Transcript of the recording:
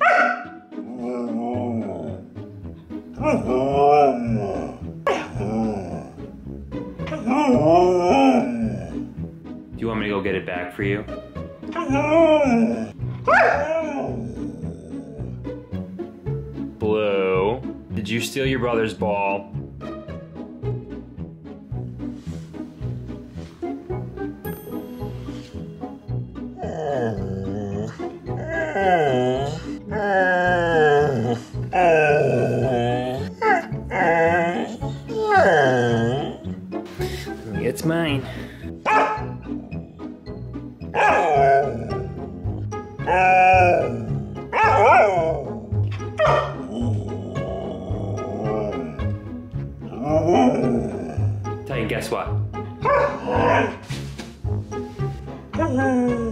Do you want me to go get it back for you? Blue, did you steal your brother's ball? It's mine. Titan, guess what?